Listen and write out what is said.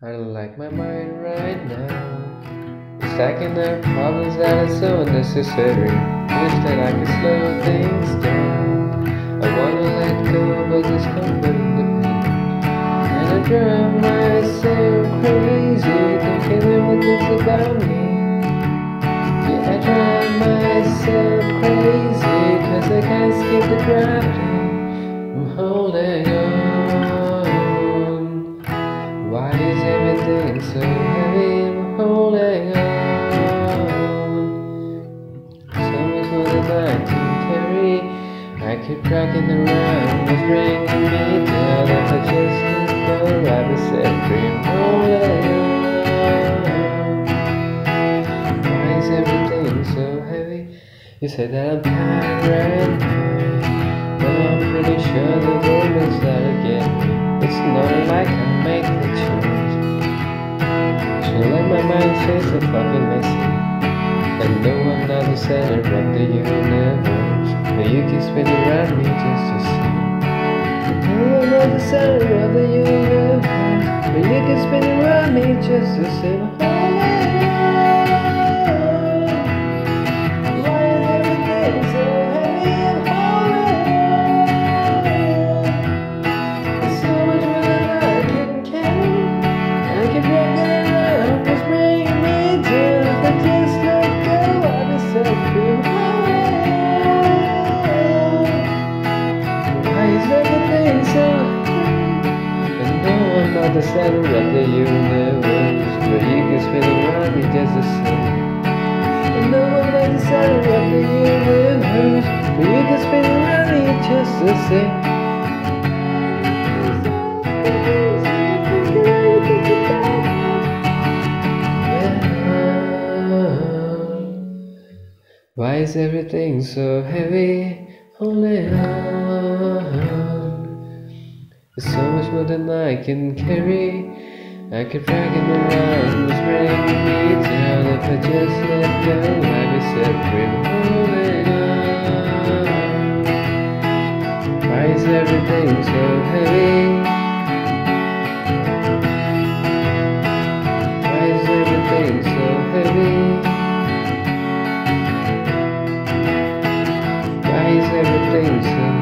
I don't like my mind right now. Stacking up problems that are so unnecessary. Wish that I could slow things down. I wanna let go of all this comfort in the pain. And I drive myself crazy, thinking everything's about me. Yeah, I drive myself crazy, cause I can't skip the gravity. Everything so heavy? I'm holding on. So much more than I can carry. I keep rocking around, it's bringing me down. If I just let go, I was set free. I'm holding on. Why is everything so heavy? You say that I'm tired, but I'm pretty sure the So let my mind say so fucking messy. And no I'm not the center of the universe. But you keep spinning around me just to see. No I'm not the center of the universe. But you keep spinning around me just to see. The center of the universe, but you can spin around me just the same. And no, the center of the universe, but you can spin around me just the same. Why is everything so heavy? Only on. There's so much more than I can carry. I could drag in my arms, bringing me down. If I just let go, I'd be set free. Moving on. Why is everything so heavy? Why is everything so heavy? Why is everything so